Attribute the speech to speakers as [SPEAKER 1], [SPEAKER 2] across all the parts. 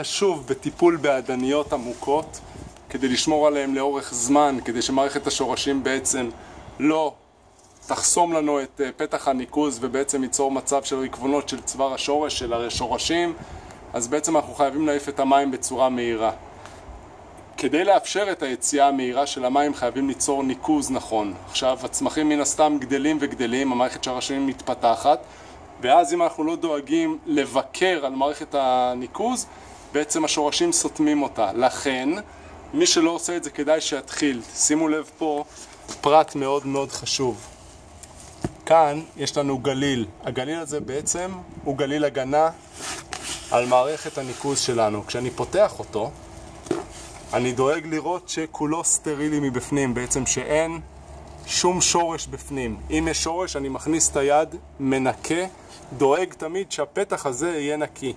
[SPEAKER 1] חשוב בטיפול באדניות עמוקות כדי לשמור עליהן לאורך זמן, כדי שמערכת השורשים בעצם לא תחסום לנו את פתח הניקוז ובעצם ייצור מצב של ריקבונות של צוואר השורש, של השורשים אז בעצם אנחנו חייבים להעיף את המים בצורה מהירה. כדי לאפשר את היציאה המהירה של המים חייבים ליצור ניקוז נכון. עכשיו הצמחים מן הסתם גדלים וגדלים, המערכת של השורשים מתפתחת ואז אם אנחנו לא דואגים לבקר על מערכת הניקוז בעצם השורשים סותמים אותה. לכן, מי שלא עושה את זה כדאי שיתחיל. שימו לב פה פרט מאוד מאוד חשוב. כאן יש לנו גליל. הגליל הזה בעצם הוא גליל הגנה על מערכת הניקוז שלנו. כשאני פותח אותו, אני דואג לראות שכולו סטרילי מבפנים, בעצם שאין שום שורש בפנים. אם יש שורש, אני מכניס את היד, מנקה, דואג תמיד שהפתח הזה יהיה נקי.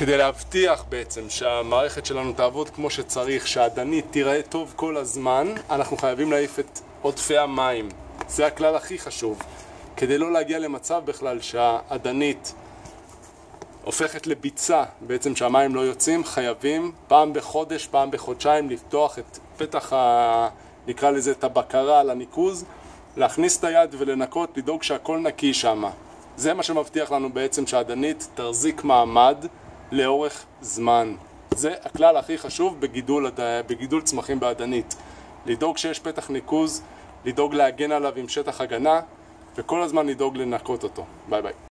[SPEAKER 1] כדי להבטיח בעצם שהמערכת שלנו תעבוד כמו שצריך, שהאדנית תיראה טוב כל הזמן, אנחנו חייבים להעיף את עודפי המים. זה הכלל הכי חשוב. כדי לא להגיע למצב בכלל שהאדנית הופכת לביצה, בעצם שהמים לא יוצאים, חייבים פעם בחודש, פעם בחודשיים לפתוח את פתח, ה... נקרא לזה את הבקרה על הניקוז, להכניס את היד ולנקות, לדאוג שהכל נקי שם. זה מה שמבטיח לנו בעצם שהאדנית תחזיק מעמד לאורך זמן. זה הכלל הכי חשוב בגידול, בגידול צמחים באדנית. לדאוג שיש פתח ניקוז, לדאוג להגן עליו עם שטח הגנה, וכל הזמן לדאוג לנקות אותו. ביי ביי.